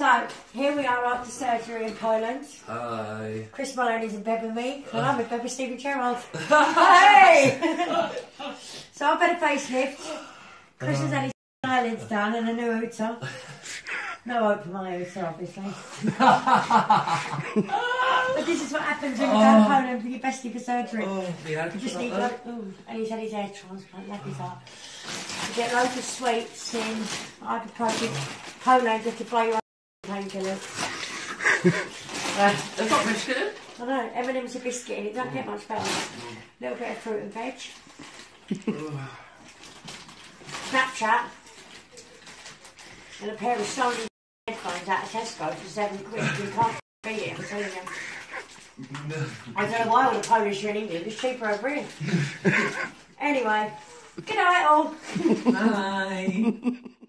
So, here we are after surgery in Poland. Hi. Chris Maloney's in bed with me, and I'm in bed with Steven Gerrard. hey! so I've had a facelift. Chris has had his eyelids done and a new hooter. No hope for my hooter, obviously. but this is what happens when you go to Poland for your bestie for surgery. Oh, You just need ooh, and he's had his hair transplant, like his heart. You get loads of sweets and ibuprofen. Poland, you have to blow your painkillers. Uh, they've got biscuit in. I know, M&M's a biscuit and it don't get much better. A little bit of fruit and veg. Snapchat. And a pair of Sony headphones out of Tesco for seven quid. You can't beat it, I'm telling you. I don't know why all the Polish are in England. It's cheaper over here. anyway, good night all. Hi.